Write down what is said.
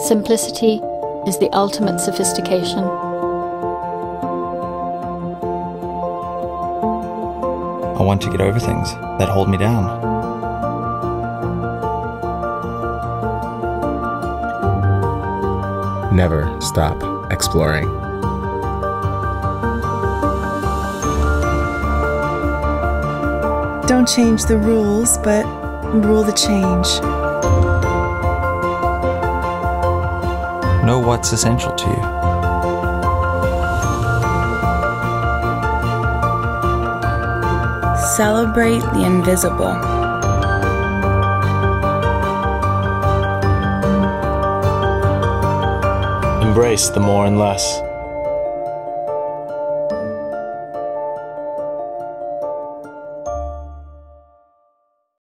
Simplicity is the ultimate sophistication. I want to get over things that hold me down. Never stop exploring. Don't change the rules, but rule the change. Know what's essential to you. Celebrate the invisible. Embrace the more and less.